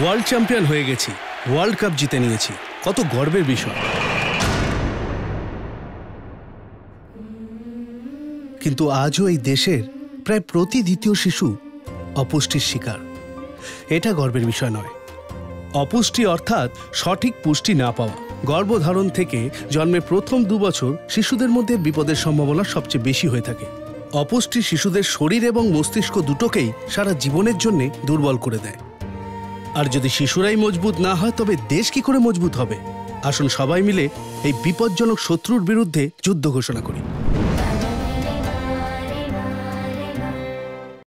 World champion হয়ে গেছি, world cup জিতে নিয়েছি। কত গর্বের বিষয়। কিন্তু আজও এই দেশের প্রায় প্রতি দ্বিতীয় শিশু অপুষ্টির শিকার। এটা গর্বের বিষয় নয়। অপুষ্টি অর্থাৎ সঠিক পুষ্টি না পাওয়া। গর্ভধারণ থেকে জন্মের প্রথম দু বছর শিশুদের মধ্যে বিপদের সম্ভাবনা সবচেয়ে বেশি হয়ে থাকে। অপুষ্টি শিশুদের শরীর এবং মস্তিষ্ক দুটোকেই সারা জীবনের জন্যে দুর্বল করে দেয়। আর যদি শিশুরাই মজবুত না হয়, তবে দেশ কি করে মজবুত হবে? আসুন সবাই মিলে এই বিপজ্জনক শত্রুর বিরুদ্ধে যুদ্ধ ঘোষণা করি।